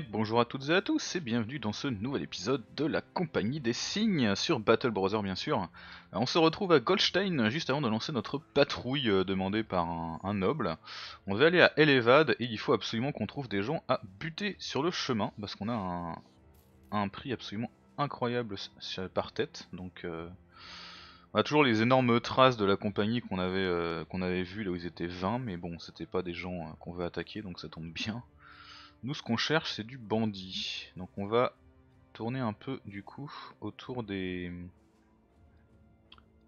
Bonjour à toutes et à tous et bienvenue dans ce nouvel épisode de la Compagnie des Signes sur Battle Brother bien sûr. On se retrouve à Goldstein juste avant de lancer notre patrouille euh, demandée par un, noble. On devait aller à Elevad et il faut absolument qu'on trouve des gens à buter sur le chemin parce qu'on a un, prix absolument incroyable par tête. Donc euh, on a toujours les énormes traces de la compagnie qu'on avait, euh, qu'on avait vu là où ils étaient 20 mais bon c'était pas des gens qu'on veut attaquer donc ça tombe bien. Nous ce qu'on cherche c'est du bandit. Donc on va tourner un peu du coup autour des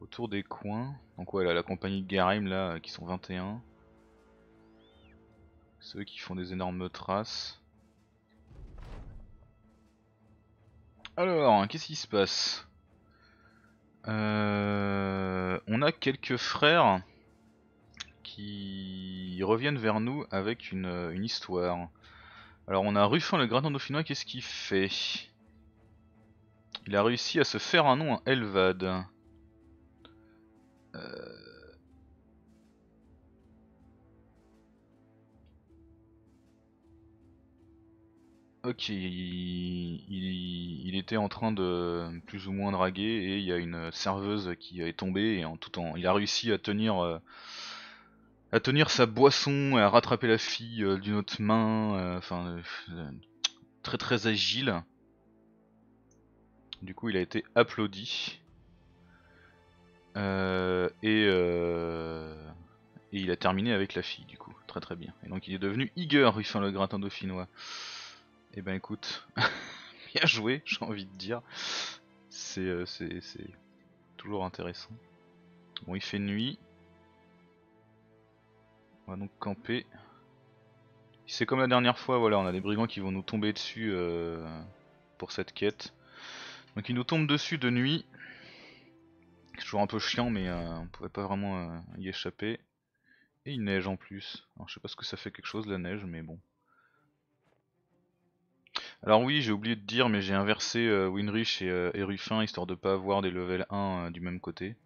autour des coins. Donc ouais la compagnie de Garheim là qui sont 21. Ceux qui font des énormes traces. Alors, qu'est-ce qui se passe? Euh, On a quelques frères qui reviennent vers nous avec une histoire. Alors on a Ruffin le gradin dauphinois, qu'est-ce qu'il fait? Il a réussi à se faire un nom à Elvad. Euh... Ok, il, était en train de plus ou moins draguer et il y a une serveuse qui est tombée et en tout temps il a réussi à tenir euh, à tenir sa boisson, à rattraper la fille euh, d'une autre main, euh, enfin euh, très très agile. Du coup il a été applaudi. et, il a terminé avec la fille du coup, très très bien. Et donc il est devenu Iger, Ruffin le gratin dauphinois. Et eh ben écoute, bien joué j'ai envie de dire. C'est toujours intéressant. Bon il fait nuit, on va donc camper. C'est comme la dernière fois, voilà, on a des brigands qui vont nous tomber dessus euh, pour cette quête. Donc ils nous tombent dessus de nuit. C'est toujours un peu chiant mais euh, on pouvait pas vraiment euh, y échapper. Et il neige en plus. Alors je sais pas ce que ça fait quelque chose la neige mais bon. Alors oui j'ai oublié de dire mais j'ai inversé Winrich et, Ruffin histoire de pas avoir des level 1 du même côté.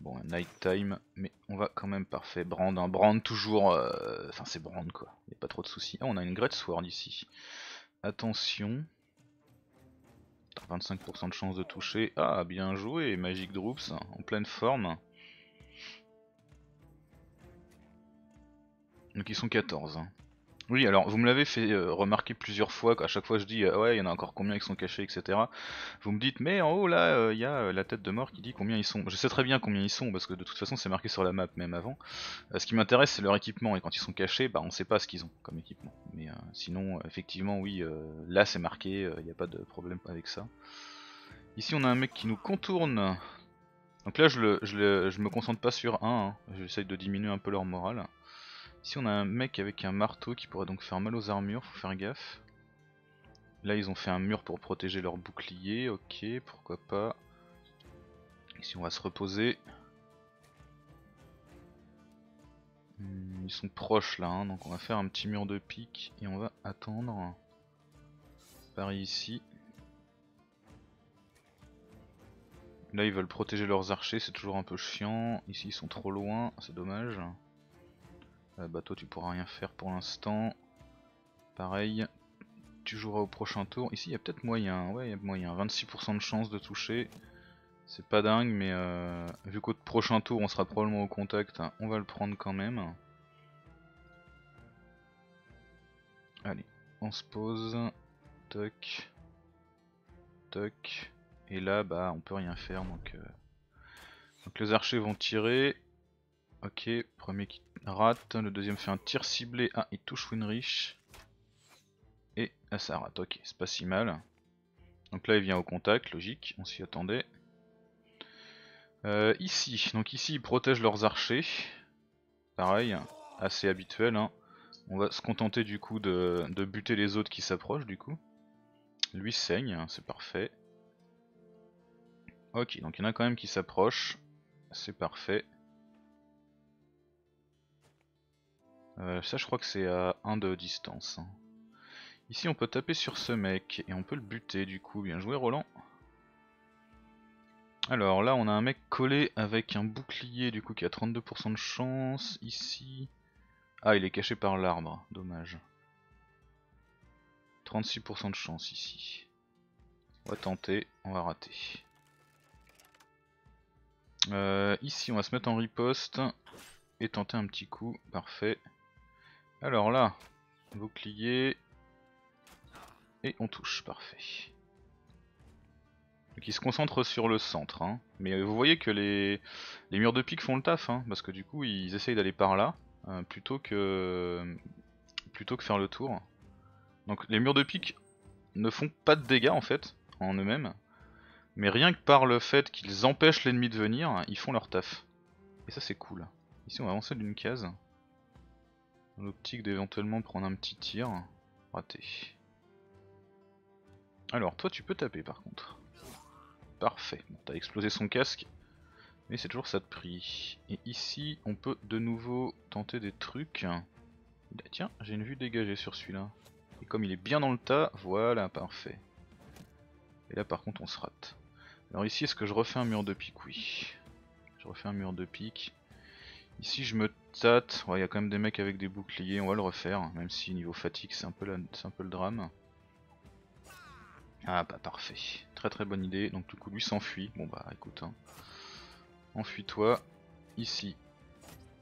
Bon, night time, mais on va quand même parfait. Brand, un Brand toujours. Euh, enfin, c'est Brand quoi, y a pas trop de soucis. Ah, on a une Great Sword ici. Attention. 25% de chance de toucher. Ah, bien joué, Magic Droops, en pleine forme. Donc ils sont 14. Oui, alors vous me l'avez fait euh, remarquer plusieurs fois, à chaque fois je dis euh, ouais, il y en a encore combien qui sont cachés, etc. Vous me dites mais en haut là, euh, il y a la tête de mort qui dit combien ils sont. Je sais très bien combien ils sont parce que de toute façon c'est marqué sur la map même avant. ce qui m'intéresse c'est leur équipement et quand ils sont cachés, bah on sait pas ce qu'ils ont comme équipement. Mais sinon effectivement oui, là c'est marqué, il n'y a pas de problème avec ça. Ici on a un mec qui nous contourne. Donc là je, le, me concentre pas sur un, hein. j'essaye de diminuer un peu leur morale. Ici on a un mec avec un marteau qui pourrait donc faire mal aux armures, faut faire gaffe. Là ils ont fait un mur pour protéger leur bouclier, ok, pourquoi pas. Ici on va se reposer. Hmm, ils sont proches là, hein, donc on va faire un petit mur de pique et on va attendre. Pareil ici. Là ils veulent protéger leurs archers, c'est toujours un peu chiant. Ici ils sont trop loin, c'est dommage. Euh, toi tu pourras rien faire pour l'instant. Pareil, tu joueras au prochain tour. Ici il y a peut-être moyen, ouais y a moyen. 26% de chance de toucher. C'est pas dingue mais euh, vu qu'au prochain tour on sera probablement au contact, hein, on va le prendre quand même. Allez, on se pose. Toc. Toc. Et là bah on peut rien faire donc... Euh, donc les archers vont tirer. Ok, premier qui rate, le deuxième fait un tir ciblé, ah il touche Winrich. Et ça rate, ok, c'est pas si mal. Donc là il vient au contact, logique, on s'y attendait. Euh, ici, donc ici ils protègent leurs archers. Pareil, assez habituel. Hein. On va se contenter du coup de, buter les autres qui s'approchent du coup. Lui saigne, hein, c'est parfait. Ok, donc il y en a quand même qui s'approchent. C'est parfait. Euh, ça je crois que c'est à 1 de distance. Ici on peut taper sur ce mec et on peut le buter du coup, bien joué Roland. Alors là on a un mec collé avec un bouclier du coup qui a 32% de chance, ici... Ah il est caché par l'arbre, dommage. 36% de chance ici. On va tenter, on va rater. Euh, ici on va se mettre en riposte et tenter un petit coup, parfait. Alors là, bouclier, et on touche, parfait. Donc il se concentre sur le centre, hein. mais vous voyez que les, murs de pique font le taf, hein, parce que du coup ils essayent d'aller par là, euh, plutôt, que, plutôt que faire le tour. Donc les murs de pique ne font pas de dégâts en fait, en eux-mêmes, mais rien que par le fait qu'ils empêchent l'ennemi de venir, ils font leur taf. Et ça c'est cool. Ici on va avancer d'une case. L'optique d'éventuellement prendre un petit tir. Raté. Alors toi tu peux taper par contre. Parfait. Bon t'as explosé son casque. Mais c'est toujours ça de prix. Et ici on peut de nouveau tenter des trucs. Bah, tiens j'ai une vue dégagée sur celui-là. Et comme il est bien dans le tas, voilà parfait. Et là par contre on se rate. Alors ici, est-ce que je refais un mur de pique? Oui. Je refais un mur de pique. Ici, je me tâte. Il y a quand même des mecs avec des boucliers. On va le refaire. Même si niveau fatigue, c'est un, peu le drame. Ah bah parfait. Très très bonne idée. Donc du coup, lui s'enfuit. Bon bah écoute. Hein. Enfuis-toi. Ici.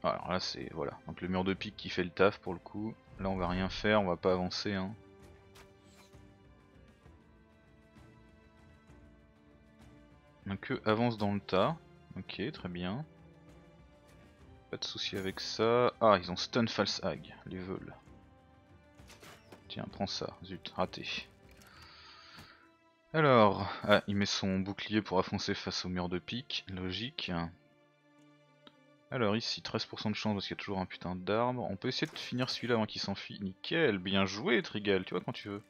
Alors là, c'est... Voilà. Donc le mur de pique qui fait le taf pour le coup. Là, on va rien faire. On va pas avancer. Hein. Donc eux avancent dans le tas. Ok, très bien. Pas de souci avec ça. Ah, ils ont stun false hag, les vols. Tiens, prends ça. Zut, raté. Alors, ah, il met son bouclier pour affoncer face au mur de pique, logique. Alors ici, 13% de chance parce qu'il y a toujours un putain d'arbre. On peut essayer de finir celui-là avant qu'il s'enfuit. Nickel, bien joué Trigal, tu vois quand tu veux.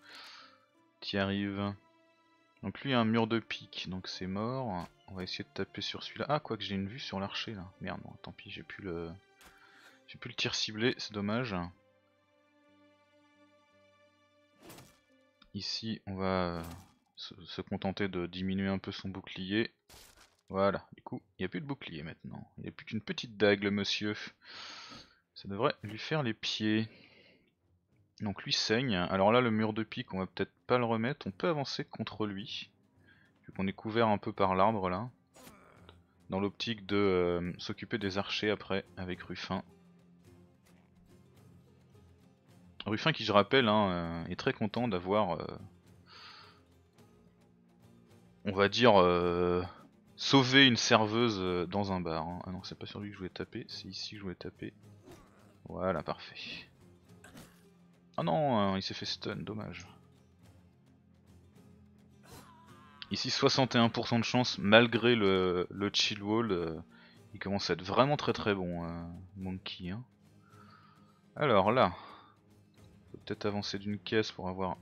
T'y arrives. Donc lui a un mur de pique, donc c'est mort. On va essayer de taper sur celui-là. Ah, quoi que j'ai une vue sur l'archer là. Merde, tant pis, j'ai plus le. J'ai plus le tir ciblé, c'est dommage. Ici, on va se, contenter de diminuer un peu son bouclier. Voilà, du coup, il n'y a plus de bouclier maintenant. Il n'y a plus qu'une petite dague, monsieur. Ça devrait lui faire les pieds. Donc lui saigne. Alors là, le mur de pique, on va peut-être pas le remettre. On peut avancer contre lui. Vu qu'on est couvert un peu par l'arbre là. Dans l'optique de euh, s'occuper des archers après avec Ruffin. Ruffin qui je rappelle hein, euh, est très content d'avoir euh, on va dire sauvé une serveuse dans un bar. Hein. Ah non c'est pas sur lui que je voulais taper, c'est ici que je voulais taper. Voilà parfait. Ah non, hein, il s'est fait stun, dommage. Ici 61% de chance malgré le, chill wall. Euh, il commence à être vraiment très très bon, euh, Monkey. Hein. Alors là, peut-être avancer d'une caisse pour avoir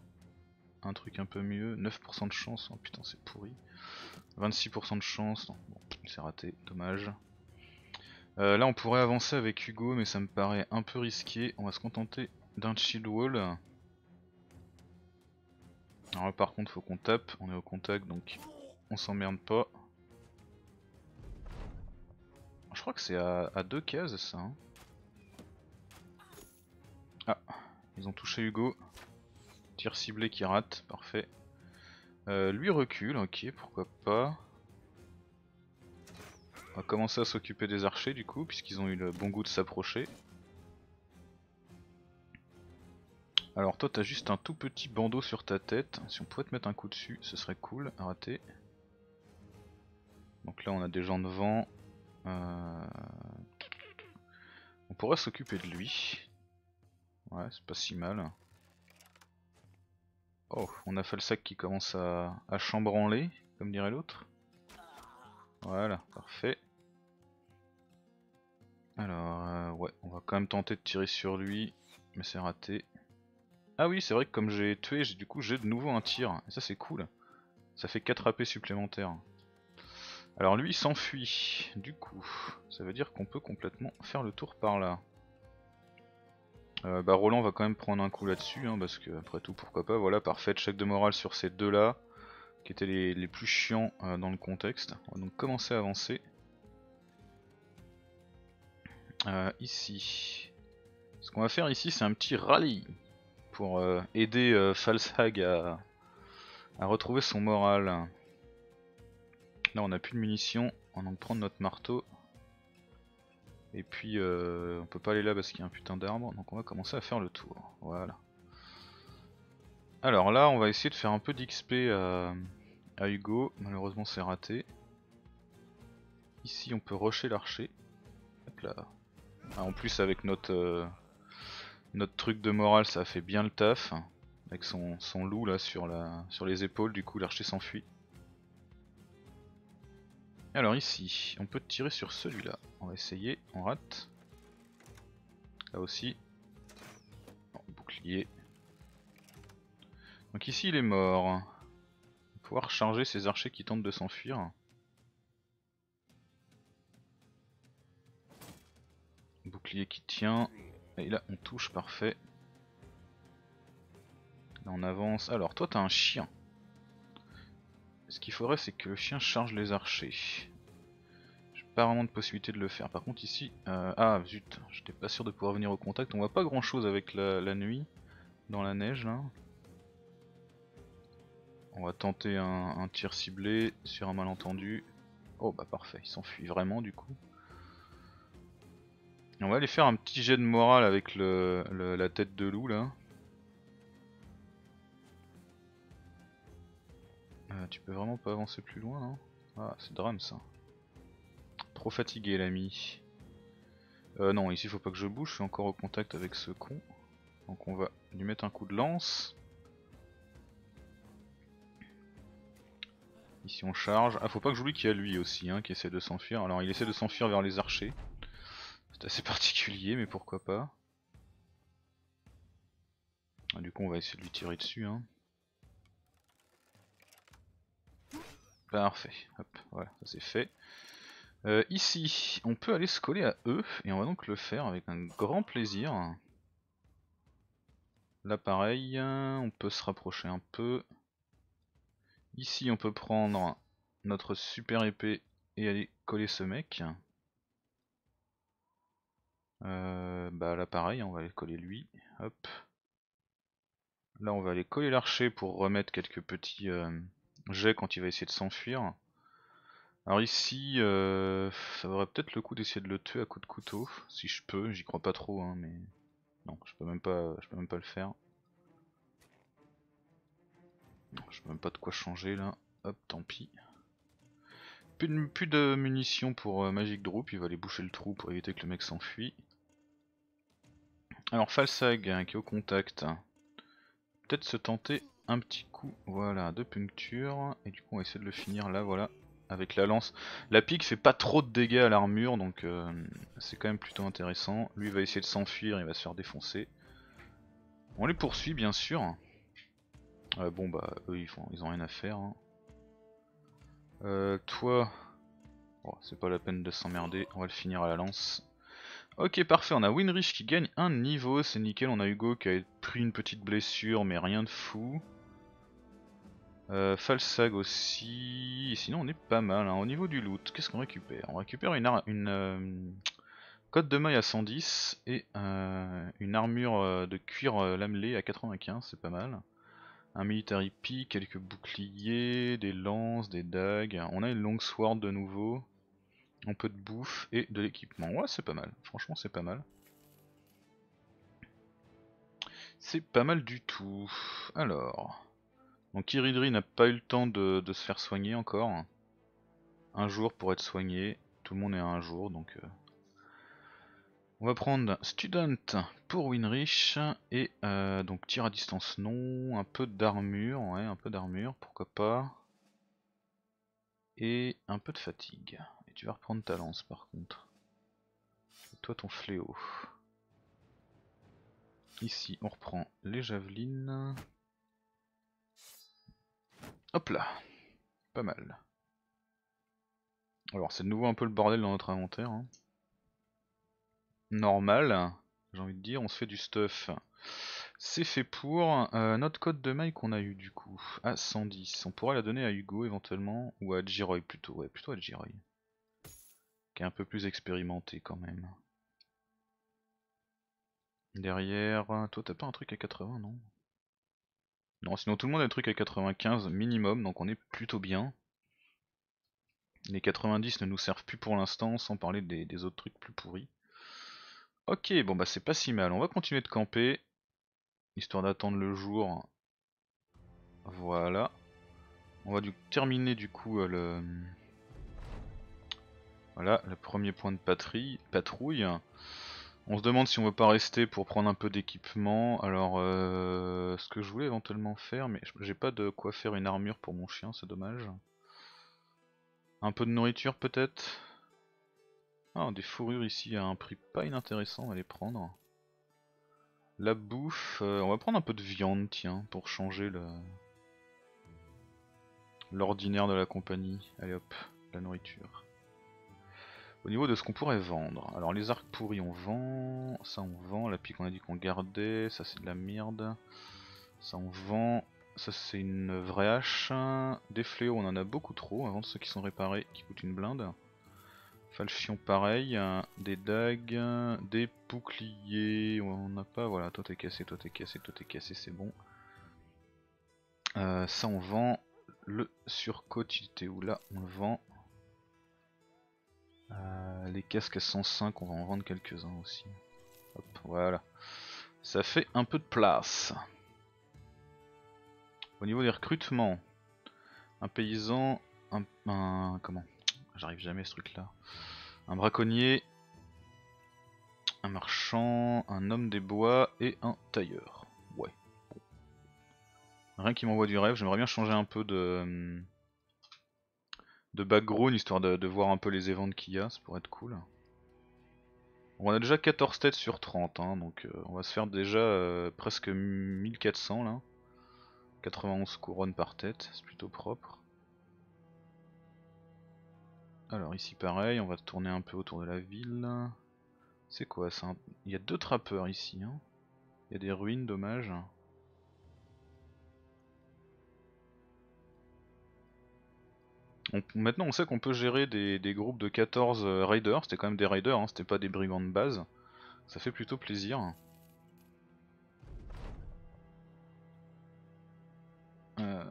un truc un peu mieux. 9% de chance, oh putain c'est pourri. 26% de chance, non, bon, c'est raté, dommage. Euh, là on pourrait avancer avec Hugo mais ça me paraît un peu risqué. On va se contenter d'un shield wall. Alors là, par contre faut qu'on tape, on est au contact donc on s'emmerde pas. Je crois que c'est à, deux cases ça. Hein. Ah, ils ont touché Hugo. Tir ciblé qui rate, parfait. Euh, lui recule, ok, pourquoi pas. On va commencer à s'occuper des archers du coup, puisqu'ils ont eu le bon goût de s'approcher. Alors toi t'as juste un tout petit bandeau sur ta tête, si on pouvait te mettre un coup dessus ce serait cool, raté. Donc là on a des gens devant. Euh... On pourrait s'occuper de lui. Ouais c'est pas si mal. Oh, on a fait le sac qui commence à, chambranler, comme dirait l'autre. Voilà, parfait. Alors, euh, ouais, on va quand même tenter de tirer sur lui, mais c'est raté. Ah oui, c'est vrai que comme j'ai tué, du coup j'ai de nouveau un tir. Et ça c'est cool. Ça fait 4 AP supplémentaires. Alors lui il s'enfuit. Du coup, ça veut dire qu'on peut complètement faire le tour par là. Euh, bah Roland va quand même prendre un coup là-dessus, hein, parce que après tout pourquoi pas. Voilà, parfait, check de morale sur ces deux là, qui étaient les, plus chiants euh, dans le contexte. On va donc commencer à avancer. Euh, ici. Ce qu'on va faire ici c'est un petit rallye pour euh, aider euh, à, retrouver son moral. Là on a plus de munitions, on va donc prendre notre marteau. Et puis euh, on peut pas aller là parce qu'il y a un putain d'arbre, donc on va commencer à faire le tour. Voilà. Alors là on va essayer de faire un peu d'XP à, Hugo, malheureusement c'est raté. Ici on peut rusher l'archer. Là. Ah, en plus avec notre, euh, notre truc de morale ça fait bien le taf. Avec son, loup là sur, les épaules, du coup l'archer s'enfuit. Alors ici, on peut tirer sur celui-là. On va essayer, on rate. Là aussi. Bouclier. Donc ici il est mort. On va pouvoir charger ces archers qui tentent de s'enfuir. Bouclier qui tient. Et là on touche, parfait. Là on avance. Alors toi t'as un chien. Ce qu'il faudrait c'est que le chien charge les archers. J'ai pas vraiment de possibilité de le faire. Par contre ici... Euh, ah zut, j'étais pas sûr de pouvoir venir au contact. On voit pas grand chose avec la, nuit. Dans la neige là. On va tenter un, tir ciblé sur un malentendu. Oh bah parfait, il s'enfuit vraiment du coup. On va aller faire un petit jet de morale avec la tête de loup là. Euh, tu peux vraiment pas avancer plus loin non Ah c'est drame ça. Trop fatigué l'ami. Euh, non ici faut pas que je bouge, je suis encore au contact avec ce con. Donc on va lui mettre un coup de lance. Ici on charge. Ah faut pas que j'oublie qu'il y a lui aussi hein, qui essaie de s'enfuir. Alors il essaie de s'enfuir vers les archers. C'est assez particulier mais pourquoi pas. Ah, du coup on va essayer de lui tirer dessus. Hein. Parfait, hop, voilà, ça c'est fait. Euh, ici, on peut aller se coller à eux, et on va donc le faire avec un grand plaisir. Là pareil, on peut se rapprocher un peu. Ici on peut prendre notre super épée et aller coller ce mec. Euh, bah là pareil, on va aller coller lui. Hop. Là on va aller coller l'archer pour remettre quelques petits euh, jets quand il va essayer de s'enfuir. Alors ici, euh, ça vaudrait peut-être le coup d'essayer de le tuer à coup de couteau, si je peux, j'y crois pas trop hein, mais... Non, je peux même pas, je peux même pas le faire. Je sais même pas de quoi changer là. Hop, tant pis. Plus de, plus de munitions pour euh, Magic Droop, il va aller boucher le trou pour éviter que le mec s'enfuit. Alors Falsag qui est au contact. Peut-être se tenter un petit coup, voilà, de puncture. Et du coup on va essayer de le finir là, voilà, avec la lance. La pique fait pas trop de dégâts à l'armure, donc euh, c'est quand même plutôt intéressant. Lui va essayer de s'enfuir, il va se faire défoncer. On les poursuit bien sûr. Euh, bon bah eux ils, ont rien à faire. Hein. Euh, toi, c'est pas la peine de s'emmerder, on va le finir à la lance. Ok parfait, on a Winrich qui gagne un niveau, c'est nickel, on a Hugo qui a pris une petite blessure mais rien de fou. Euh, Falsag aussi, sinon on est pas mal. Hein. Au niveau du loot, qu'est-ce qu'on récupère? On récupère une, une euh, code de maille à 110 et euh, une armure euh, de cuir lamelé à 95, c'est pas mal. Un military pick, quelques boucliers, des lances, des dagues. On a une long sword de nouveau. Un peu de bouffe et de l'équipement. Ouais, c'est pas mal. Franchement, c'est pas mal. C'est pas mal du tout. Alors. Donc Iridri n'a pas eu le temps de, se faire soigner encore. Un jour pour être soigné. Tout le monde est à un jour, donc... Euh on va prendre Student pour Winrich et euh, donc tir à distance non, un peu d'armure, ouais un peu d'armure, pourquoi pas. Et un peu de fatigue. Tu vas reprendre ta lance par contre. Toi ton fléau. Ici on reprend les javelines. Hop là, pas mal. Alors c'est de nouveau un peu le bordel dans notre inventaire. Hein normal, j'ai envie de dire, on se fait du stuff. C'est fait pour euh, notre code de maille qu'on a eu du coup, à 110. On pourrait la donner à Hugo éventuellement, ou à Giroy plutôt, ouais plutôt à Giroy. Qui est un peu plus expérimenté quand même. Derrière, toi t'as pas un truc à 80 non? Non, sinon tout le monde a un truc à 95 minimum, donc on est plutôt bien. Les 90 ne nous servent plus pour l'instant, sans parler des, autres trucs plus pourris. Ok, bon bah c'est pas si mal, on va continuer de camper, histoire d'attendre le jour. Voilà. On va du terminer du coup euh, le... Voilà, le premier point de patrouille. patrouille. On se demande si on veut pas rester pour prendre un peu d'équipement. Alors, euh, ce que je voulais éventuellement faire, mais j'ai pas de quoi faire une armure pour mon chien, c'est dommage. Un peu de nourriture peut-être? Ah, des fourrures ici à un prix pas inintéressant, on va les prendre. La bouffe, euh, on va prendre un peu de viande, tiens, pour changer le l'ordinaire de la compagnie. Allez hop, la nourriture. Au niveau de ce qu'on pourrait vendre, alors les arcs pourris on vend, ça on vend, la pique on a dit qu'on gardait, ça c'est de la merde, ça on vend, ça c'est une vraie hache, des fléaux on en a beaucoup trop, avant ceux qui sont réparés qui coûtent une blinde, falchion pareil, des dagues, des boucliers, on n'a pas, voilà toi t'es cassé, toi t'es cassé, toi t'es cassé, c'est bon. Euh, ça on vend, le surcoat il était où là On le vend. Euh, les casques à 105, on va en vendre quelques-uns aussi. Hop, voilà. Ça fait un peu de place. Au niveau des recrutements, un paysan, un, comment? J'arrive jamais à ce truc là. Un braconnier, un marchand, un homme des bois et un tailleur. Ouais. Rien qui m'envoie du rêve, j'aimerais bien changer un peu de de background histoire de, voir un peu les events qu'il y a, ça pourrait être cool. on a déjà 14 têtes sur 30, hein, donc euh, on va se faire déjà euh, presque 1400 là. 91 couronnes par tête, c'est plutôt propre. Alors ici pareil, on va tourner un peu autour de la ville. C'est quoi ça? Il y a deux trappeurs ici. Hein. Il y a des ruines, dommage. Maintenant on sait qu'on peut gérer des, groupes de 14 euh, raiders, c'était quand même des raiders, hein, c'était pas des brigands de base. Ça fait plutôt plaisir. Euh,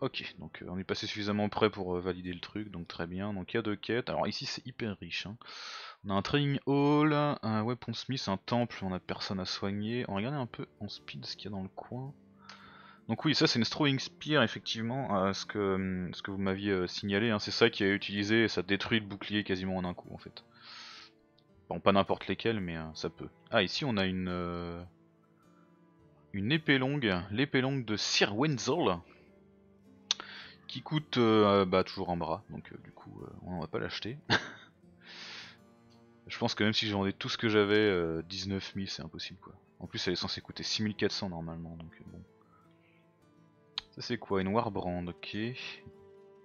ok, donc euh, on est passé suffisamment près pour valider le truc, donc très bien. Donc il y a deux quêtes. Alors ici c'est hyper riche. Hein. On a un training hall, un weapon smith, un temple, on a personne à soigner. On va regarder un peu en speed ce qu'il y a dans le coin. Donc oui, ça c'est une Throwing Spear effectivement, euh, ce, que, hum, ce que vous m'aviez euh, signalé, hein, c'est ça qui a utilisé et ça détruit le bouclier quasiment en un coup en fait. Bon, pas n'importe lesquels, mais euh, ça peut. Ah, ici on a une une épée longue, l'épée longue de Sir Wenzel, qui coûte bah, toujours un bras, donc du coup on va pas l'acheter. je pense que même si je vendais tout ce que j'avais, 19 000 c'est impossible quoi. En plus elle est censée coûter 6400 normalement, donc bon. C'est quoi Une Warbrand, ok.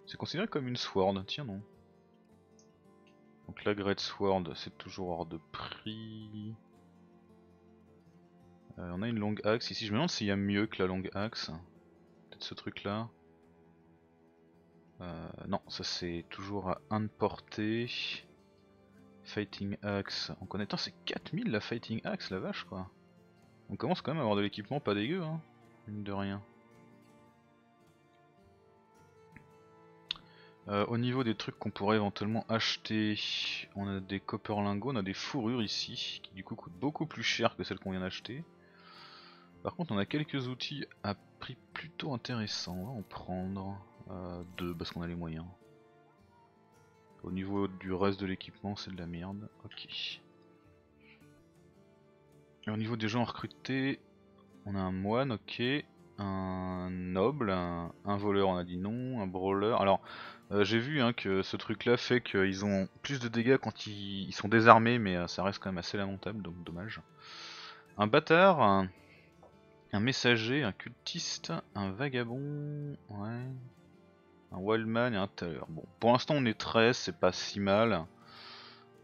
C'est considéré comme une Sword, tiens non. Donc la Great Sword c'est toujours hors de prix. Euh, on a une longue axe ici, je me demande s'il y a mieux que la longue axe. Peut-être ce truc là. Euh, non, ça c'est toujours à 1 de portée. Fighting Axe, en connaîtant c'est 4000 la Fighting Axe, la vache quoi. On commence quand même à avoir de l'équipement pas dégueu, hein, de rien. Euh, au niveau des trucs qu'on pourrait éventuellement acheter, on a des copper lingots, on a des fourrures ici, qui du coup coûtent beaucoup plus cher que celles qu'on vient d'acheter. Par contre on a quelques outils à prix plutôt intéressant, on va en prendre euh, deux parce qu'on a les moyens. Au niveau du reste de l'équipement c'est de la merde, ok. Au niveau des gens recrutés, on a un moine, ok, un noble, un, voleur on a dit non, un brawler, alors euh, j'ai vu hein, que ce truc là fait qu'ils ont plus de dégâts quand ils, sont désarmés, mais euh, ça reste quand même assez lamentable, donc dommage. Un bâtard, un, messager, un cultiste, un vagabond, un wildman et un. Bon, pour l'instant on est 13, c'est pas si mal.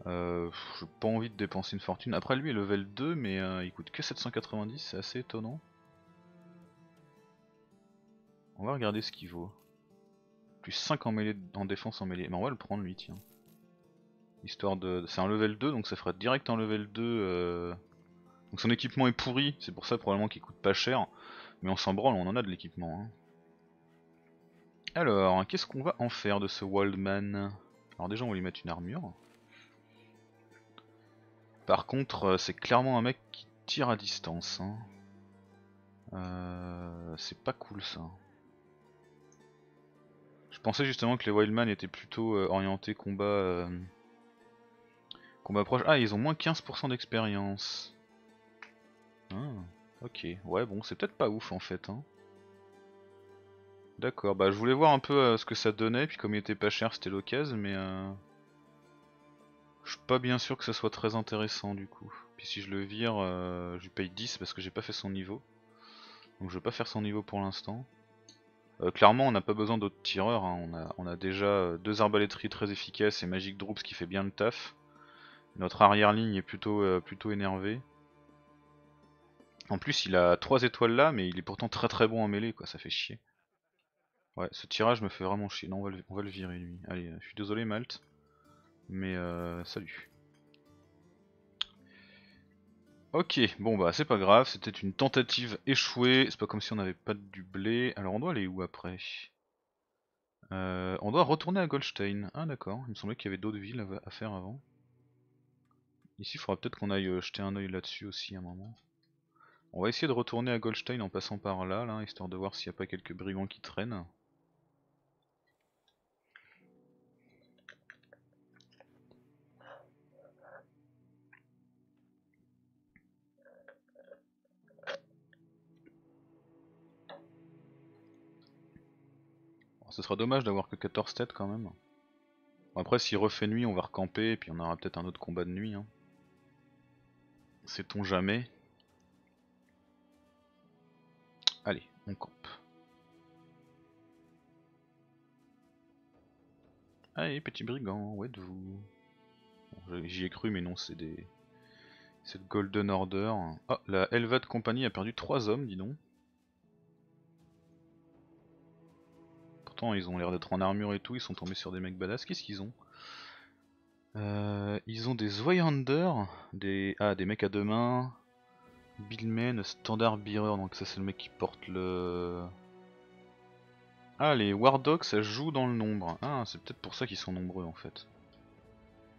Euh, j'ai pas envie de dépenser une fortune. Après lui est level 2 mais il coûte que 790, c'est assez étonnant. On va regarder ce qu'il vaut. Plus 5 en, mêlée, en défense en mêlée. Mais on va le prendre lui, tiens. Histoire de. C'est un level 2, donc ça ferait direct un level 2 euh, Donc son équipement est pourri, c'est pour ça probablement qu'il coûte pas cher. Mais on s'en branle, on en a de l'équipement. Hein. Alors, qu'est-ce qu'on va en faire de ce Wildman? Alors déjà on va lui mettre une armure. Par contre, euh, c'est clairement un mec qui tire à distance. Hein. Euh, c'est pas cool ça. Je pensais justement que les Wildman étaient plutôt euh, orientés combat... combat proche. Ah, ils ont moins 15% d'expérience. Ah, ok. Ouais, bon, c'est peut-être pas ouf en fait. Hein. D'accord, bah je voulais voir un peu euh, ce que ça donnait, puis comme il était pas cher c'était l'occasion, mais euh... je suis pas bien sûr que ça soit très intéressant du coup. Puis si je le vire, euh, je lui paye 10 parce que j'ai pas fait son niveau. Donc je vais pas faire son niveau pour l'instant. Euh, clairement on n'a pas besoin d'autres tireurs, hein. on, a, on, déjà deux arbaléteries très efficaces et Magic Droops qui fait bien le taf. Notre arrière ligne est plutôt, plutôt énervée. En plus il a 3 étoiles là mais il est pourtant très très bon en mêlée quoi, ça fait chier. Ouais, ce tirage me fait vraiment chier. Non, on va le, virer lui. Allez, euh, je suis désolé Malte. Mais euh, salut. Ok, bon bah c'est pas grave, c'était une tentative échouée, c'est pas comme si on n'avait pas du blé. Alors on doit aller où après? Euh, On doit retourner à Goldstein. Ah d'accord, il me semblait qu'il y avait d'autres villes à faire avant. Ici il faudra peut-être qu'on aille euh, jeter un oeil là-dessus aussi à un moment. On va essayer de retourner à Goldstein en passant par là, là histoire de voir s'il n'y a pas quelques brigands qui traînent. Ce sera dommage d'avoir que 14 têtes quand même. après s'il refait nuit on va recamper et puis on aura peut-être un autre combat de nuit. Hein. Sait-on jamais? Allez, on campe. Allez, petit brigand, où êtes-vous? J'y ai cru mais non, c'est des... C'est de Golden Order. Oh, la Elvad Company a perdu 3 hommes, dis donc. Ils ont l'air d'être en armure et tout, ils sont tombés sur des mecs badass. Qu'est-ce qu'ils ont euh, Ils ont des Zweihander, des... Ah, des mecs à deux mains. Billman, Standard Bearer, donc ça c'est le mec qui porte le... Ah, les Wardogs, ça joue dans le nombre. Ah, c'est peut-être pour ça qu'ils sont nombreux en fait.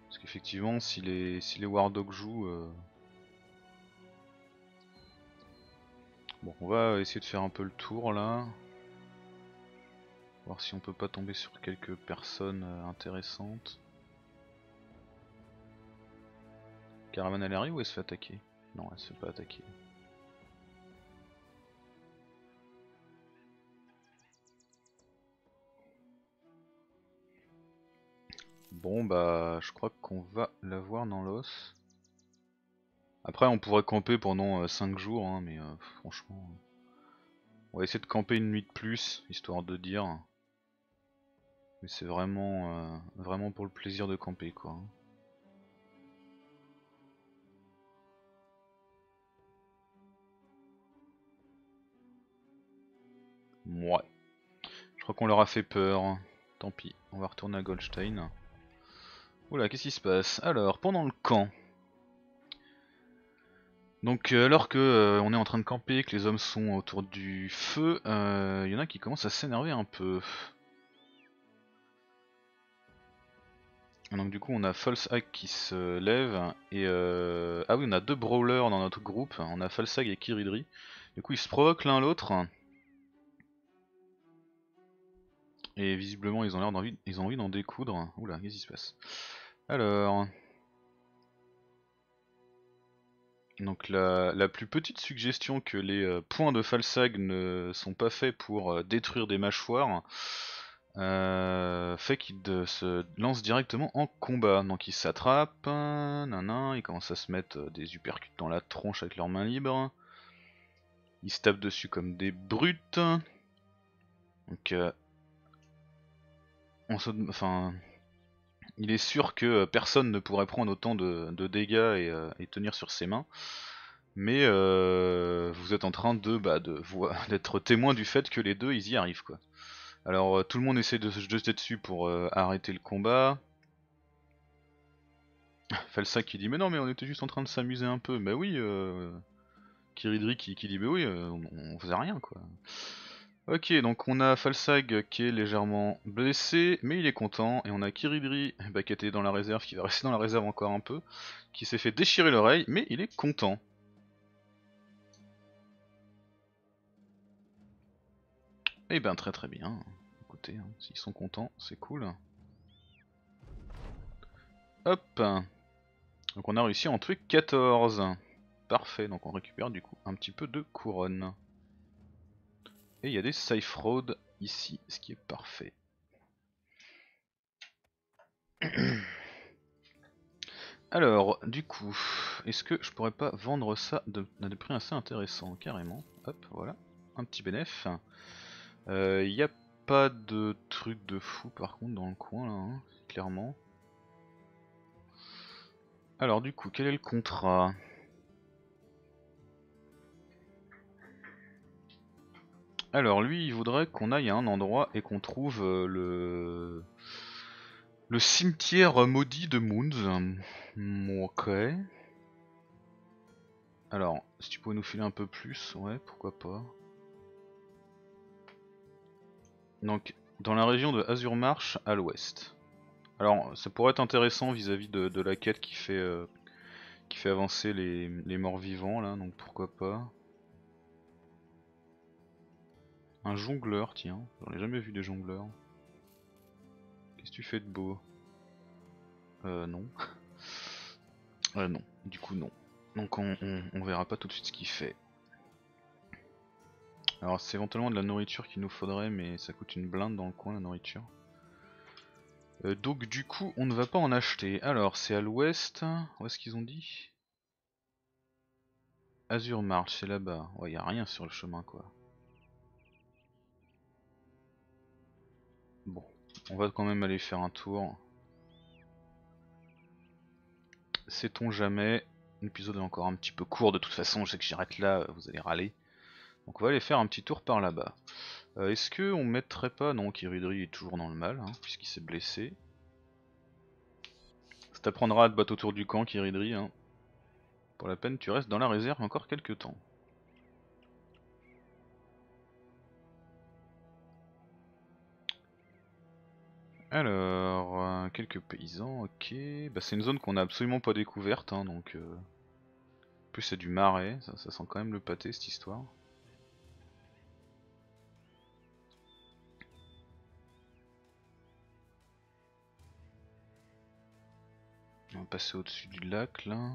Parce qu'effectivement, si les, si les jouent... Euh, bon, on va essayer de faire un peu le tour là. Voir si on peut pas tomber sur quelques personnes euh, intéressantes. Caravane elle arrive ou elle se fait attaquer? Non elle se fait pas attaquer. Bon bah je crois qu'on va la voir dans l'os. Après on pourrait camper pendant 5 euh, jours hein, mais euh, franchement... On va essayer de camper une nuit de plus, histoire de dire. Mais c'est vraiment, euh, vraiment pour le plaisir de camper quoi. Ouais. Je crois qu'on leur a fait peur. Tant pis, on va retourner à Goldstein. Oula, qu'est-ce qui se passe? Alors, pendant le camp. Donc euh, alors que euh, on est en train de camper, que les hommes sont autour du feu, il y en a qui commencent à s'énerver un peu. Donc du coup on a False Hag qui se lève et euh... ah oui on a deux brawlers dans notre groupe, on a False Hag et Kiridri. Du coup ils se provoquent l'un l'autre et visiblement ils ont l'air d'envie, ils ont envie d'en découdre. Oula qu'est-ce qui se passe? Alors donc la, la, plus petite suggestion que les euh, points de Falsag ne sont pas faits pour euh, détruire des mâchoires euh, fait qu'il se lance directement en combat. Donc il s'attrape, nan, il commence à se mettre euh, des uppercuts dans la tronche avec leurs mains libres. Il se tape dessus comme des brutes. Donc euh, on se, enfin, il est sûr que personne ne pourrait prendre autant de, dégâts et, tenir sur ses mains. Mais vous êtes en train de bah, d'être témoin du fait que les deux ils y arrivent quoi. Alors euh, tout le monde essaie de se jeter dessus pour euh, arrêter le combat. Falsac qui dit mais non mais on était juste en train de s'amuser un peu. Bah oui, euh... Kiridri qui, qui dit bah oui, euh, on, on faisait rien quoi. Ok, donc on a Falsag qui est légèrement blessé, mais il est content. Et on a Kiridri bah, qui était dans la réserve, qui va rester dans la réserve encore un peu, qui s'est fait déchirer l'oreille, mais il est content. Eh ben très très bien. Écoutez, hein, s'ils sont contents, c'est cool. Hop Donc on a réussi en tuer 14. Parfait, donc on récupère du coup un petit peu de couronne. Et il y a des safe roads ici, ce qui est parfait. Alors, du coup, est-ce que je pourrais pas vendre ça à des prix assez intéressants Carrément? Hop, voilà. Un petit bénéf. Il euh, n'y a pas de truc de fou par contre dans le coin là, hein, clairement. Alors du coup, quel est le contrat? Alors lui, il voudrait qu'on aille à un endroit et qu'on trouve euh, le le cimetière maudit de Moons. Ok. Alors, si tu pouvais nous filer un peu plus, ouais, pourquoi pas. Donc, dans la région de Azur Marsh à l'ouest. Alors, ça pourrait être intéressant vis-à-vis de, la quête qui fait, euh, qui fait avancer les, les morts vivants, là, donc pourquoi pas. Un jongleur, tiens, j'en ai jamais vu des jongleurs. Qu'est-ce que tu fais de beau? Euh, non. euh, non, du coup, non. Donc, on, on verra pas tout de suite ce qu'il fait. Alors c'est éventuellement de la nourriture qu'il nous faudrait mais ça coûte une blinde dans le coin la nourriture. Euh, donc du coup on ne va pas en acheter. Alors c'est à l'ouest, où est-ce qu'ils ont dit? Azure March, c'est là-bas. Ouais y a rien sur le chemin quoi. Bon, on va quand même aller faire un tour. Sait-on jamais? L'épisode est encore un petit peu court de toute façon, je sais que j'arrête là, vous allez râler. Donc on va aller faire un petit tour par là-bas. Euh, est-ce que on mettrait pas... Non, Kiridri est toujours dans le mal, hein, puisqu'il s'est blessé. Ça t'apprendra à te battre autour du camp, Kiridri. Hein. Pour la peine, tu restes dans la réserve encore quelques temps. Alors, euh, quelques paysans, ok. Bah, c'est une zone qu'on a absolument pas découverte, hein, donc... Euh... En plus c'est du marais, ça, ça sent quand même le pâté cette histoire. On va passer au-dessus du lac là.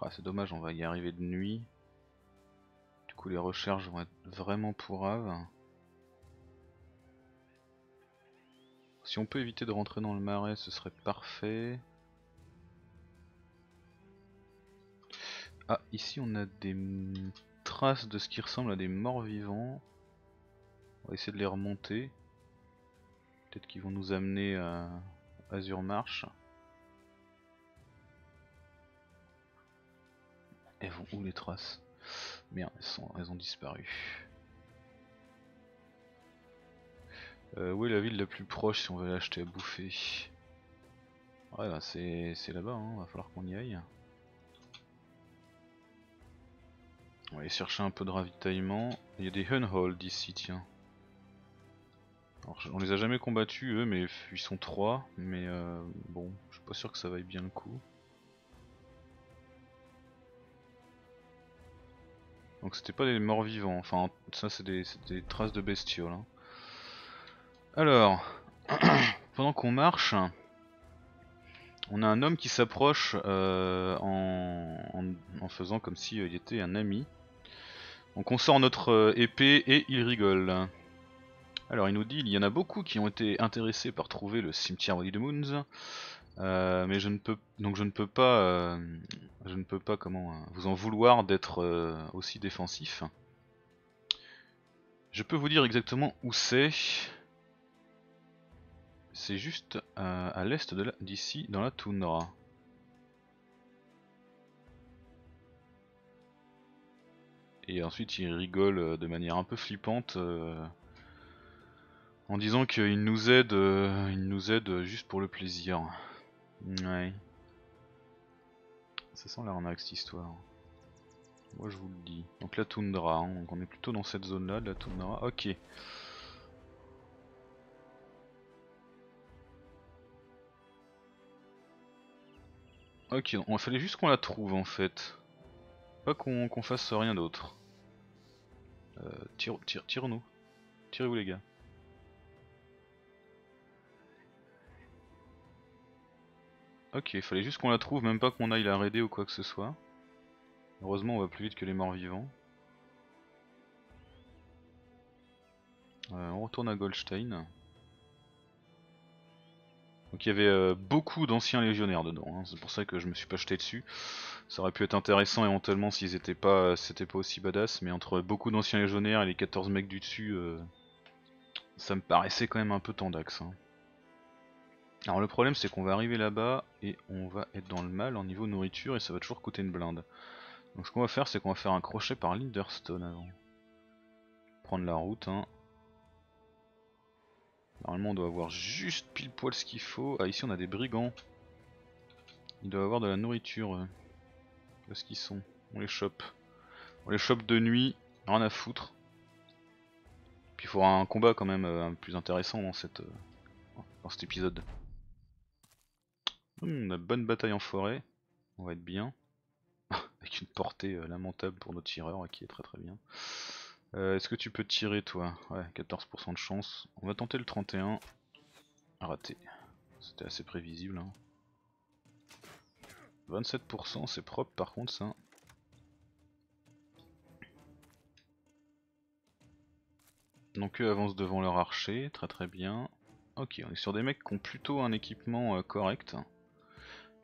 Ah c'est dommage, on va y arriver de nuit. Du coup les recherches vont être vraiment pourraves. Si on peut éviter de rentrer dans le marais, ce serait parfait. Ah, ici on a des traces de ce qui ressemble à des morts vivants. On va essayer de les remonter. Peut-être qu'ils vont nous amener à Azure Marche. Elles vont où les traces? Merde, elles, ont disparu. Euh, où est la ville la plus proche si on veut l'acheter à bouffer? Ouais bah c'est là-bas, hein, va falloir qu'on y aille. On va aller chercher un peu de ravitaillement. Il y a des Hunhold ici, tiens. Alors, on les a jamais combattus eux, mais ils sont trois. Mais euh, bon, je suis pas sûr que ça vaille bien le coup. Donc c'était pas des morts vivants, enfin ça c'est des, traces de bestioles. Hein. Alors, pendant qu'on marche, on a un homme qui s'approche euh, en, faisant comme s'il il était un ami. Donc on sort notre euh, épée et il rigole. Alors il nous dit il y en a beaucoup qui ont été intéressés par trouver le cimetière de Moons, euh, mais je ne peux donc je ne peux pas euh, je ne peux pas comment euh, vous en vouloir d'être aussi défensif. Je peux vous dire exactement où c'est. C'est juste à l'est d'ici dans la toundra. Et ensuite il rigole de manière un peu flippante En disant qu'il nous aide, euh, il nous aide juste pour le plaisir. Ouais. Ça sent l'arnaque cette histoire. Moi je vous le dis. Donc la toundra, hein. donc on est plutôt dans cette zone là de la toundra. Ok. Ok, il fallait juste qu'on la trouve en fait. Pas qu'on fasse rien d'autre. Euh, tire, tire, tire nous. Tirez-vous les gars. Ok, il fallait juste qu'on la trouve, même pas qu'on aille la raider ou quoi que ce soit. Heureusement on va plus vite que les morts vivants. Euh, on retourne à Goldstein. Donc il y avait euh, beaucoup d'anciens légionnaires dedans, hein. c'est pour ça que je me suis pas jeté dessus. Ça aurait pu être intéressant éventuellement s'ils étaient pas, c'était pas aussi badass, mais entre beaucoup d'anciens légionnaires et les 14 mecs du dessus, euh, ça me paraissait quand même un peu tendax. Hein. Alors le problème c'est qu'on va arriver là-bas et on va être dans le mal en niveau nourriture et ça va toujours coûter une blinde. Donc ce qu'on va faire c'est qu'on va faire un crochet par Linderstone avant. Prendre la route hein. Normalement on doit avoir juste pile poil ce qu'il faut. Ah ici on a des brigands. Il doit avoir de la nourriture. Où est-ce qu'ils sont? On les chope. On les chope de nuit, rien à foutre. Puis il faudra un combat quand même euh, plus intéressant dans, euh, dans cet épisode. On a bonne bataille en forêt. On va être bien. Avec une portée euh, lamentable pour nos tireurs qui est très très bien. Euh, est-ce que tu peux tirer toi? Ouais, 14% de chance. On va tenter le 31. Raté. C'était assez prévisible. 27% hein. c'est propre par contre ça. Donc eux avancent devant leur archer, très très bien. Ok, on est sur des mecs qui ont plutôt un équipement euh, correct.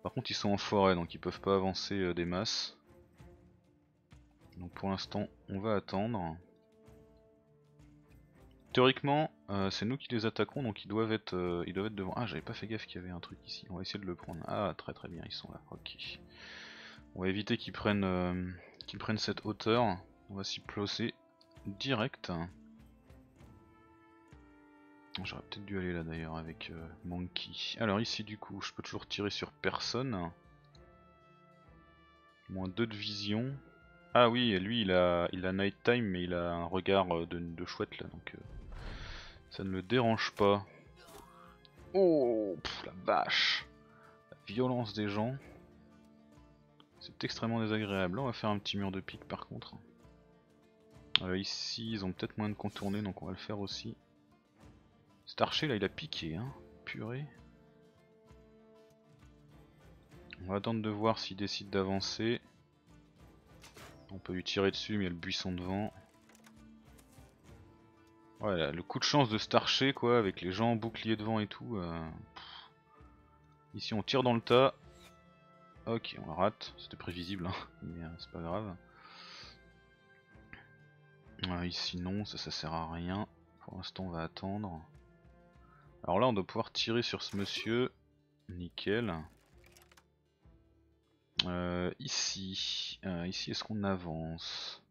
Par contre ils sont en forêt donc ils peuvent pas avancer euh, des masses. Donc pour l'instant on va attendre. Théoriquement, euh, c'est nous qui les attaquons, donc ils doivent être, euh, ils doivent être devant. Ah, j'avais pas fait gaffe qu'il y avait un truc ici. On va essayer de le prendre. Ah, très très bien, ils sont là. Ok. On va éviter qu'ils prennent, qu'ils prennent cette hauteur. On va s'y placer direct. J'aurais peut-être dû aller là d'ailleurs avec Monkey. Alors ici du coup, je peux toujours tirer sur personne. Moins 2 de vision. Ah oui, lui il a, il a night time mais il a un regard de, de chouette là donc ça ne le dérange pas. Oh, la vache La violence des gens. C'est extrêmement désagréable. Là, on va faire un petit mur de pique par contre. Euh, ici, ils ont peut-être moins de contourner, donc on va le faire aussi. Cet archer là, il a piqué, hein. Purée. On va attendre de voir s'il décide d'avancer. On peut lui tirer dessus, mais il y a le buisson devant. Voilà, le coup de chance de Starcher quoi, avec les gens boucliers devant et tout. Euh, ici on tire dans le tas. Ok, on rate, c'était prévisible, hein, mais euh, c'est pas grave. ici non, ça ça sert à rien. Pour l'instant on va attendre. Alors là on doit pouvoir tirer sur ce monsieur. Nickel. Euh, ici, ici est-ce qu'on avance?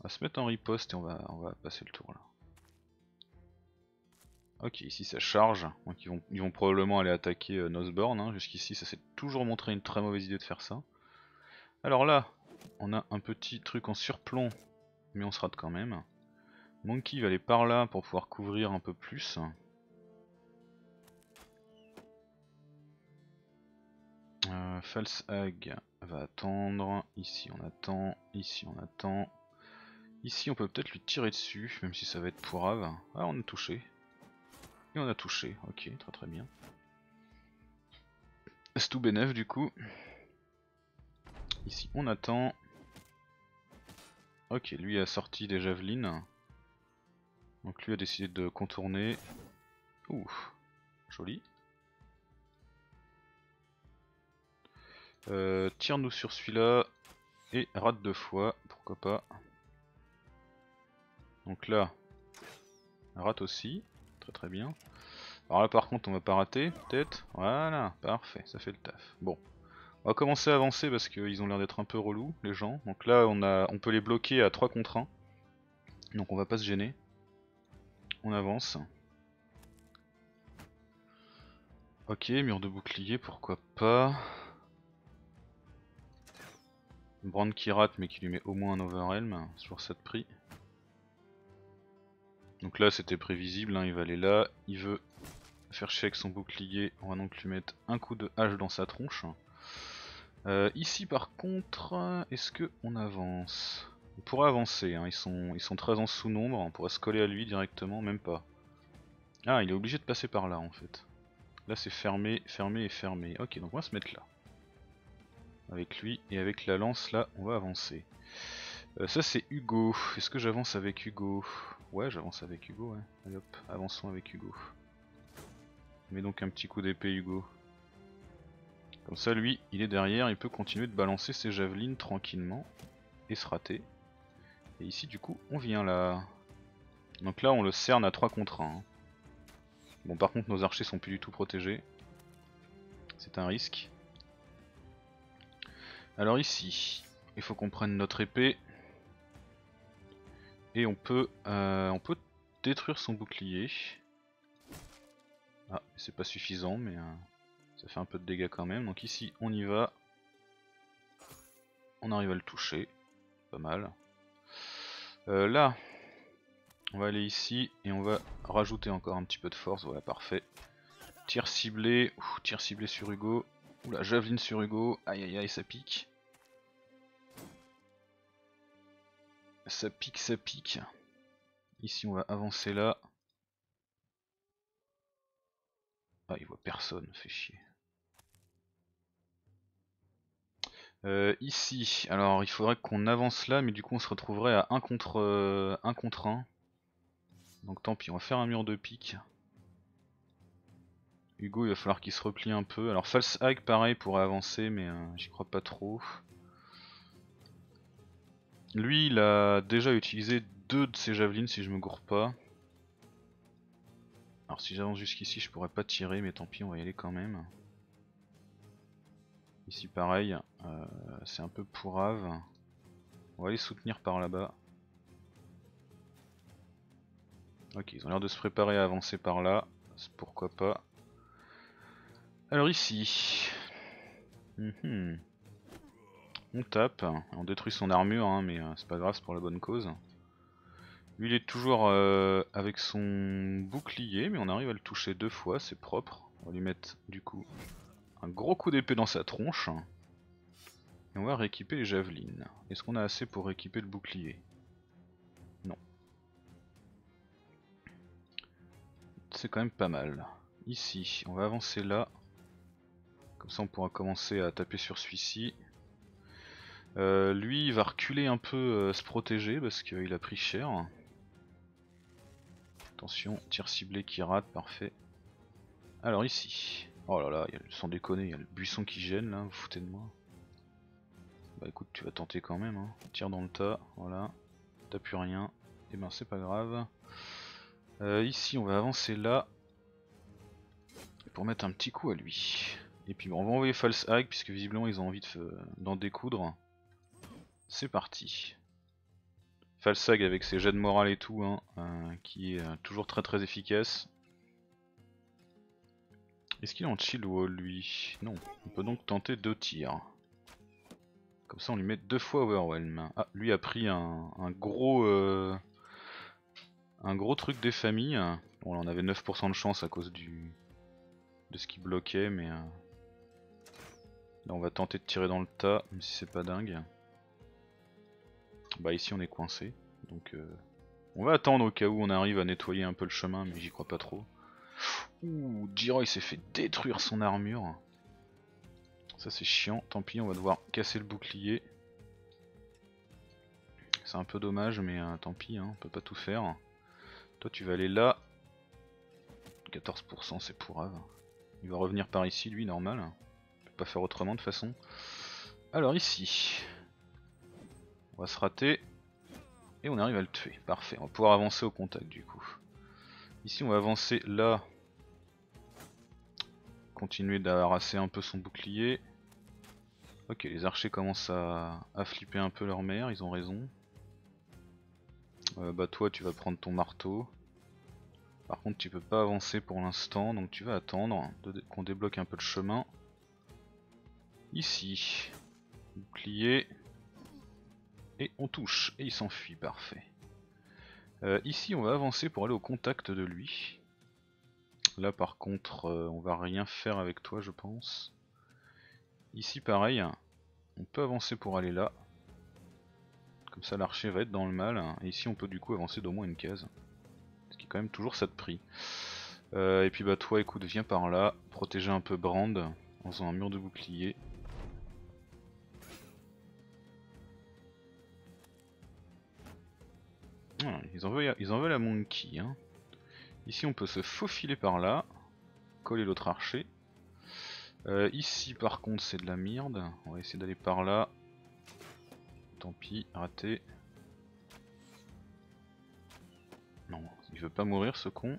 On va se mettre en riposte et on va, passer le tour là. Ok, ici ça charge, donc ils vont, ils vont probablement aller attaquer euh, Nosborn. Hein. Jusqu'ici ça s'est toujours montré une très mauvaise idée de faire ça. Alors là, on a un petit truc en surplomb, mais on se rate quand même. Monkey va aller par là pour pouvoir couvrir un peu plus. Euh, False Hag va attendre, ici on attend, ici on attend. Ici on peut peut-être lui tirer dessus, même si ça va être pourrave. Ah on a touché, et on a touché, ok, très très bien. C'est tout bénef du coup. Ici on attend. Ok, lui a sorti des javelines. Donc lui a décidé de contourner. Ouh, joli. Euh, Tire-nous sur celui-là et rate deux fois, pourquoi pas. Donc là, rate aussi. Très très bien. Alors là par contre on va pas rater, peut-être Voilà, parfait, ça fait le taf. Bon. On va commencer à avancer parce qu'ils ont l'air d'être un peu relous, les gens. Donc là on, a, on peut les bloquer à 3 contre 1. Donc on va pas se gêner. On avance. Ok, mur de bouclier, pourquoi pas. Brand qui rate mais qui lui met au moins un overhelm, toujours ça de prix. Donc là c'était prévisible, hein, il va aller là, il veut faire chier avec son bouclier, on va donc lui mettre un coup de hache dans sa tronche. Euh, ici par contre, est-ce que on avance? On pourrait avancer, hein. ils, sont, ils très en sous-nombre, on pourrait se coller à lui directement, même pas. Ah, il est obligé de passer par là en fait. Là c'est fermé, fermé et fermé. Ok, donc on va se mettre là. Avec lui, et avec la lance là, on va avancer. Euh, ça c'est Hugo. Est-ce que j'avance avec Hugo? Ouais, j'avance avec Hugo, ouais. Allez hop, avançons avec Hugo. Mets donc un petit coup d'épée Hugo. Comme ça lui, il est derrière, il peut continuer de balancer ses javelines tranquillement. Et se rater. Et ici du coup, on vient là. Donc là on le cerne à 3 contre 1. Hein. Bon par contre nos archers sont plus du tout protégés. C'est un risque. Alors ici, il faut qu'on prenne notre épée. Et on peut, euh, détruire son bouclier. Ah, c'est pas suffisant, mais euh, ça fait un peu de dégâts quand même. Donc ici, on y va. On arrive à le toucher. Pas mal. Euh, là, on va aller ici et on va rajouter encore un petit peu de force. Voilà, parfait. Tir ciblé. tir ciblé sur Hugo. Oula, javeline sur Hugo. Aïe aïe aïe, ça pique. Ça pique, ça pique. Ici, on va avancer là. Ah, il voit personne, fait chier. Euh, ici, alors il faudrait qu'on avance là, mais du coup on se retrouverait à 1 contre, 1 euh, contre 1. Donc tant pis, on va faire un mur de pique. Hugo, il va falloir qu'il se replie un peu. Alors False Hag, pareil, pourrait avancer, mais euh, j'y crois pas trop. Lui, il a déjà utilisé deux de ses javelines, si je me gourre pas. Alors si j'avance jusqu'ici, je pourrais pas tirer, mais tant pis, on va y aller quand même. Ici pareil, euh, c'est un peu pourrave. On va les soutenir par là-bas. Ok, ils ont l'air de se préparer à avancer par là, pourquoi pas. Alors ici... Mhm. On tape, on détruit son armure, hein, mais euh, c'est pas grave, pour la bonne cause. Lui il est toujours euh, avec son bouclier, mais on arrive à le toucher deux fois, c'est propre. On va lui mettre du coup un gros coup d'épée dans sa tronche. Et on va rééquiper les javelines. Est-ce qu'on a assez pour rééquiper le bouclier? Non. C'est quand même pas mal. Ici, on va avancer là. Comme ça on pourra commencer à taper sur celui-ci. Euh, lui il va reculer un peu, euh, se protéger parce qu'il a pris cher. Attention, tir ciblé qui rate, parfait. Alors ici. Oh là là, y a, sans déconner, il y a le buisson qui gêne là, vous foutez de moi. Bah écoute, tu vas tenter quand même. Hein. Tire dans le tas, voilà. T'as plus rien. Et eh ben c'est pas grave. Euh, ici on va avancer là. Pour mettre un petit coup à lui. Et puis on va envoyer False Hag puisque visiblement ils ont envie d'en découdre. C'est parti. Falsag avec ses jets de morale et tout, hein, euh, qui est euh, toujours très très efficace. Est-ce qu'il est en chill wall lui? Non. On peut donc tenter deux tirs. Comme ça on lui met deux fois overwhelm. Ah, lui a pris un, gros... Euh, un gros truc des familles. Bon là on avait 9% de chance à cause du de ce qui bloquait mais... Là on va tenter de tirer dans le tas, même si c'est pas dingue. Bah ici on est coincé, donc euh, on va attendre au cas où on arrive à nettoyer un peu le chemin, mais j'y crois pas trop. Ouh, Jiroy s'est fait détruire son armure. Ça c'est chiant, tant pis, on va devoir casser le bouclier. C'est un peu dommage, mais euh, tant pis, hein, on peut pas tout faire. Toi tu vas aller là. 14% c'est pourrave. Il va revenir par ici lui, normal. Pas faire autrement de façon. Alors ici, on va se rater. Et on arrive à le tuer. Parfait. On va pouvoir avancer au contact du coup. Ici on va avancer là. Continuer d'harasser un peu son bouclier. Ok, les archers commencent à, flipper un peu leur mère, ils ont raison. Euh, bah toi tu vas prendre ton marteau. Par contre tu peux pas avancer pour l'instant donc tu vas attendre qu'on débloque un peu de chemin. Ici, bouclier, et on touche, et il s'enfuit, parfait. Euh, ici on va avancer pour aller au contact de lui. Là par contre euh, on va rien faire avec toi je pense. Ici pareil, on peut avancer pour aller là. Comme ça l'archer va être dans le mal. Et ici on peut du coup avancer d'au moins une case. Ce qui est quand même toujours ça de prix. Euh, et puis bah toi écoute viens par là, protéger un peu Brand en faisant un mur de bouclier. Ils, en veulent, ils à Monkey. Hein. Ici on peut se faufiler par là, coller l'autre archer. Euh, ici par contre c'est de la merde, on va essayer d'aller par là. Tant pis, raté. Non, il veut pas mourir ce con.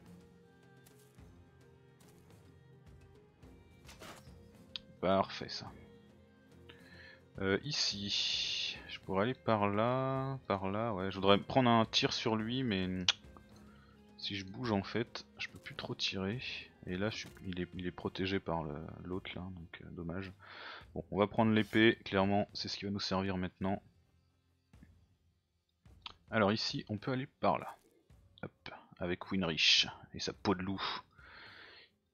Parfait ça. Euh, ici, pourrais aller par là, par là, ouais, je voudrais prendre un tir sur lui mais si je bouge en fait, je peux plus trop tirer. Et là, il, est, protégé par l'autre là, donc euh, dommage. Bon, on va prendre l'épée, clairement, c'est ce qui va nous servir maintenant. Alors ici, on peut aller par là. Hop, avec Winrich et sa peau de loup.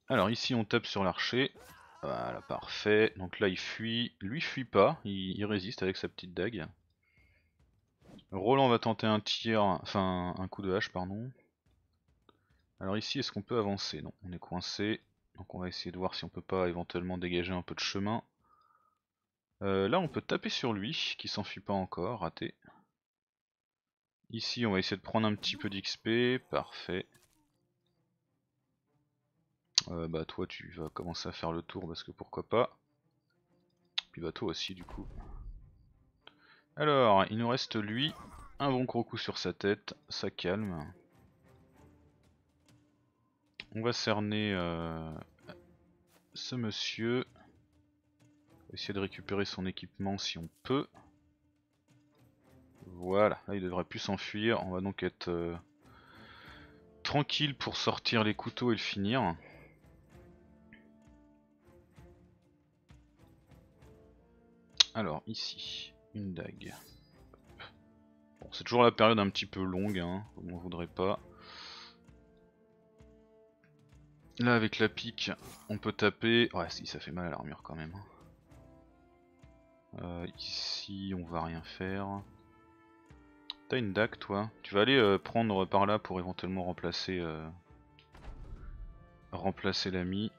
Alors ici, on tape sur l'archer. Voilà, parfait. Donc là, il fuit. Lui, fuit pas, il, il résiste avec sa petite dague. Roland va tenter un tir, enfin un coup de hache, pardon. Alors ici, est-ce qu'on peut avancer? Non, on est coincé. Donc on va essayer de voir si on peut pas éventuellement dégager un peu de chemin. Euh, là, on peut taper sur lui, qui s'enfuit pas encore, raté. Ici, on va essayer de prendre un petit peu d'XP, parfait. Euh, bah toi, tu vas commencer à faire le tour, parce que pourquoi pas. Puis bah toi aussi, du coup. Alors, il nous reste lui, un bon gros coup sur sa tête, ça calme. On va cerner euh, ce monsieur. Essayer de récupérer son équipement si on peut. Voilà, là il devrait plus s'enfuir. On va donc être euh, tranquille pour sortir les couteaux et le finir. Alors ici, une dague. Bon, c'est toujours la période un petit peu longue, hein, on voudrait pas. Là avec la pique, on peut taper. Ouais, si ça fait mal à l'armure quand même. Hein. Euh, ici, on va rien faire. T'as une dague toi Tu vas aller euh, prendre par là pour éventuellement remplacer euh, remplacer l'ami.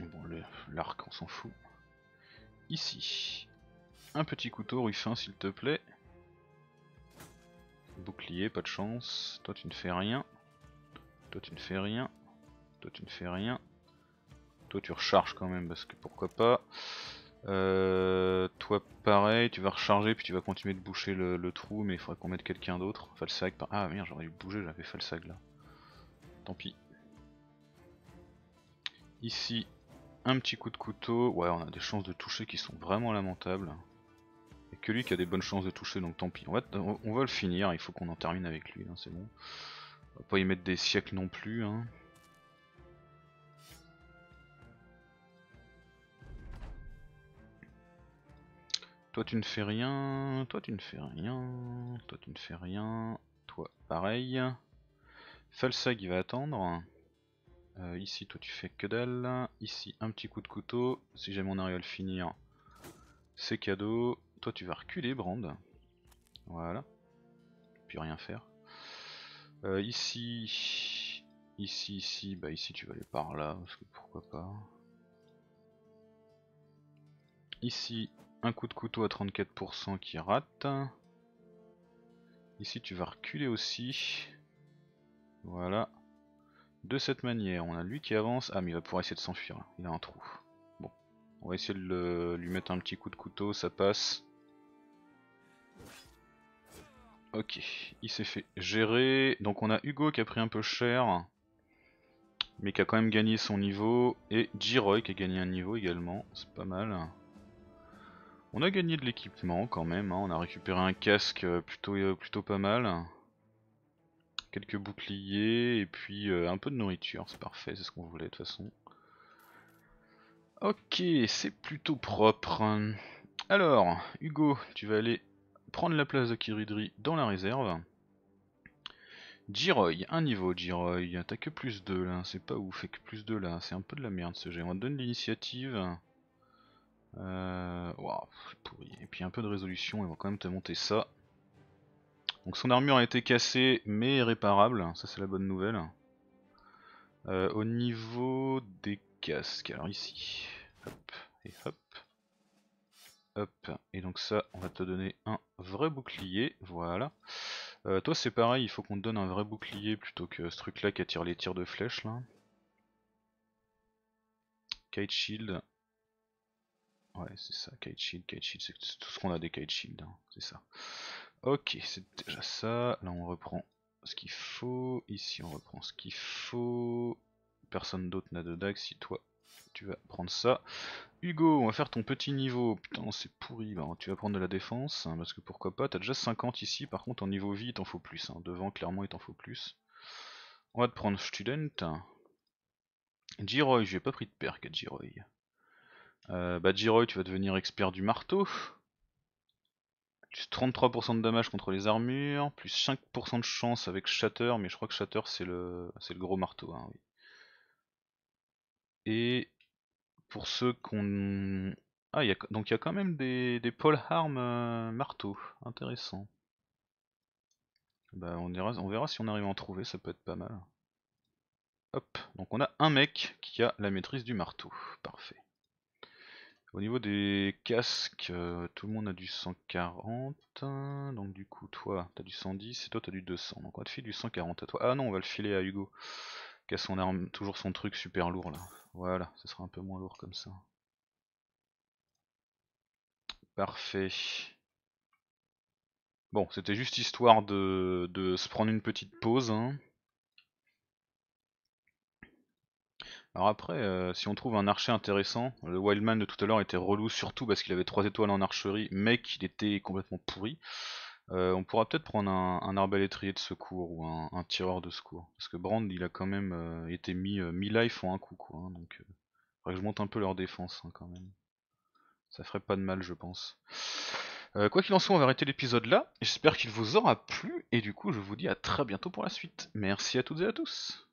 Bon, l'arc, on s'en fout. Ici, un petit couteau ruffin s'il te plaît. Bouclier, pas de chance. Toi, tu ne fais rien. Toi tu ne fais rien. Toi tu ne fais rien. Toi tu recharges quand même parce que pourquoi pas. Euh, toi pareil, tu vas recharger puis tu vas continuer de boucher le, trou mais il faudrait qu'on mette quelqu'un d'autre. Falsag par... Ah merde j'aurais dû bouger, j'avais Falsag là. Tant pis. Ici, un petit coup de couteau. Ouais on a des chances de toucher qui sont vraiment lamentables. Et que lui qui a des bonnes chances de toucher donc tant pis. On va, on va le finir, il faut qu'on en termine avec lui, hein, c'est bon. On va pas y mettre des siècles non plus. Hein. Toi tu ne fais rien, toi tu ne fais rien, toi tu ne fais rien, toi pareil. Falsag il va attendre. Euh, ici toi tu fais que dalle. Ici un petit coup de couteau. Si jamais on arrive à le finir, c'est cadeau. Toi tu vas reculer Brand. Voilà. Puis rien faire. Euh, ici, ici, ici, bah ici tu vas aller par là, parce que pourquoi pas. Ici, un coup de couteau à 34% qui rate. Ici tu vas reculer aussi. Voilà. De cette manière, on a lui qui avance. Ah mais il va pouvoir essayer de s'enfuir, il a un trou. Bon, on va essayer de lui mettre un petit coup de couteau, ça passe. Ok, il s'est fait gérer. Donc on a Hugo qui a pris un peu cher. Mais qui a quand même gagné son niveau. Et Jiroy qui a gagné un niveau également. C'est pas mal. On a gagné de l'équipement quand même. Hein. On a récupéré un casque euh, euh, plutôt pas mal. Quelques boucliers et puis euh, un peu de nourriture, c'est parfait, c'est ce qu'on voulait de toute façon. Ok, c'est plutôt propre. Alors, Hugo, tu vas aller prendre la place de Kiridri dans la réserve. Jiroy, un niveau Jiroy, t'as que plus 2 là, c'est pas ouf, et que plus 2 là, c'est un peu de la merde ce jeu. On te donne l'initiative. Euh... Waouh, pourri. Et puis un peu de résolution, ils vont quand même te monter ça. Donc son armure a été cassée mais réparable, ça c'est la bonne nouvelle. Euh, au niveau des casques, alors ici, hop, et hop, hop, et donc ça on va te donner un vrai bouclier, voilà. Euh, toi c'est pareil, il faut qu'on te donne un vrai bouclier plutôt que ce truc là qui attire les tirs de flèches là. Kite Shield. Ouais c'est ça, Kite Shield, Kite Shield, c'est tout ce qu'on a des Kite Shield, hein, c'est ça. Ok, c'est déjà ça. Là on reprend ce qu'il faut. Ici on reprend ce qu'il faut. Personne d'autre n'a de dague si toi tu vas prendre ça. Hugo, on va faire ton petit niveau. Putain, c'est pourri. Bah, tu vas prendre de la défense, hein, parce que pourquoi pas. T'as déjà 50 ici, par contre en niveau vie il t'en faut plus. Hein. Devant, clairement, il t'en faut plus. On va te prendre Student. Giroy, j'ai pas pris de perk à Giroy. Euh, bah Giroy, tu vas devenir expert du marteau plus 33% de damage contre les armures, plus 5% de chance avec Shatter, mais je crois que Shatter c'est le, le gros marteau. Hein, oui. Et pour ceux qu'on... Ah, donc il y a quand même des, des Harm euh, marteau, intéressant. Bah, on, on verra si on arrive à en trouver, ça peut être pas mal. Hop, donc on a un mec qui a la maîtrise du marteau, parfait. Au niveau des casques, euh, tout le monde a du 140, donc du coup toi t'as du 110 et toi t'as du 200, donc on va te filer du 140 à toi. Ah non, on va le filer à Hugo, qui a son arme, toujours son truc super lourd là. Voilà, ce sera un peu moins lourd comme ça. Parfait. Bon, c'était juste histoire de, de, se prendre une petite pause. Hein. Alors après, euh, si on trouve un archer intéressant, le Wildman de tout à l'heure était relou surtout parce qu'il avait 3 étoiles en archerie, mais qu'il était complètement pourri. Euh, on pourra peut-être prendre un, arbalétrier de secours ou un, tireur de secours. Parce que Brand il a quand même euh, été mis mi-life en un coup quoi. Hein, donc faudrait que je monte un peu leur défense hein, quand même. Ça ferait pas de mal je pense. quoi qu'il en soit, on va arrêter l'épisode là. J'espère qu'il vous aura plu et du coup je vous dis à très bientôt pour la suite. Merci à toutes et à tous.